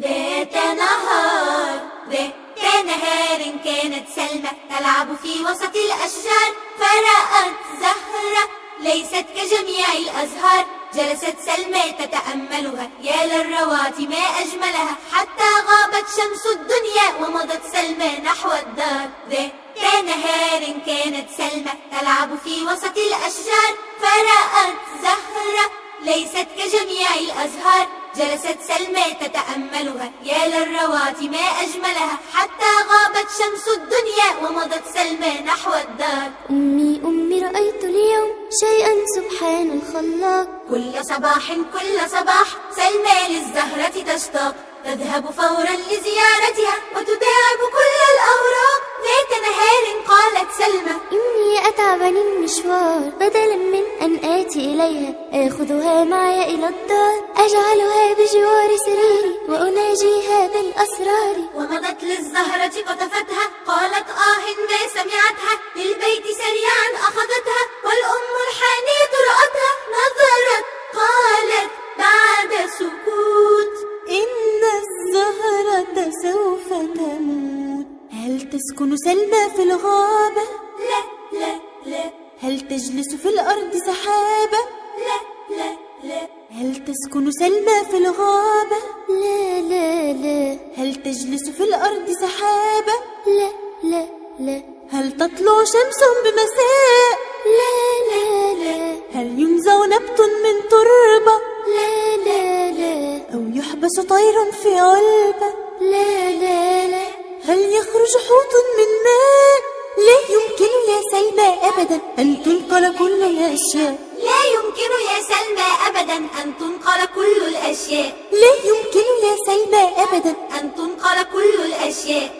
ذات نهار ذات نهار كانت سلمى تلعب في وسط الأشجار. فرأت زهرة ليست كجميع الأزهار. جلست سلمى تتأملها يا للروات ما أجملها. حتى غابت شمس الدنيا ومضت سلمى نحو الدار. ذات نهار كانت سلمى تلعب في وسط الأشجار. فرأت زهرة ليست كجميع الأزهار. جلست سلمى تتأملها. يا للروات ما أجملها. حتى غابت شمس الدنيا ومضت سلمى نحو الدار. أمي أمي رأيت اليوم شيئا سبحان الخلاق. كل صباح كل صباح سلمى للزهرة تشتاق. تذهب فورا لزيارتها وتداعب كل أتعبني المشوار بدلا من أن آتي إليها. آخذها معي إلى الدار أجعلها بجوار سريري وأناجيها بالأسرار. ومضت للزهرة قطفتها قالت آه ما سمعتها. للبيت سريعا أخذتها والأم الحانية رأتها نظرت قالت بعد سكوت. إن الزهرة سوف تموت. هل تسكن سلمى في الغابة؟ هل تجلس في الأرض سحابة؟ لا لا لا هل تسكن سلمى في الغابة؟ لا لا لا هل تجلس في الأرض سحابة؟ لا لا لا هل تطلع شمس بمساء؟ لا لا لا هل ينزع نبت من تربة؟ لا لا لا أو يحبس طير في علبة؟ لا لا لا هل يخرج حوت أبدا. أن تنقل كل الأشياء. لا يمكن يا سلمى أبدا أن تنقل كل الأشياء. لا يمكن يا سلمى أبدا. أن تنقل كل الأشياء.